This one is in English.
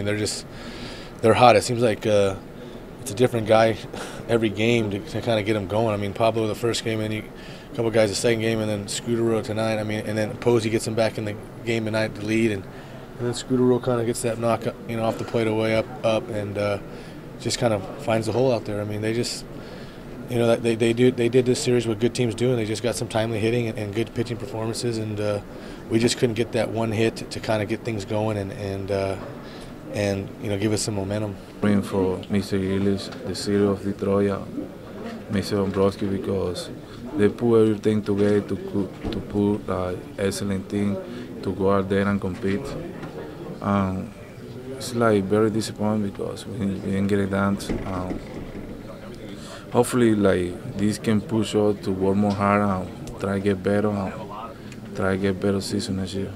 They're just they're hot. It seems like uh, it's a different guy every game to, to kind of get them going. I mean, Pablo the first game, and he, a couple guys the second game, and then Scutaro tonight. I mean, and then Posey gets them back in the game tonight to lead, and, and then Scutaro kind of gets that knock, you know, off the plate away up up, and uh, just kind of finds the hole out there. I mean, they just. You know they, they do they did this series what good teams do and they just got some timely hitting and, and good pitching performances and uh, we just couldn't get that one hit to, to kind of get things going and and uh, and you know give us some momentum. Praying for Mr. Ilitch, the city of Detroit, Mr. Dombrowski because they put everything together to to put uh, excellent team to go out there and compete. Um, it's like very disappointing because we, we didn't get it done. Um, hopefully, like this can push us to work more hard and try to get better and try to get better season next year.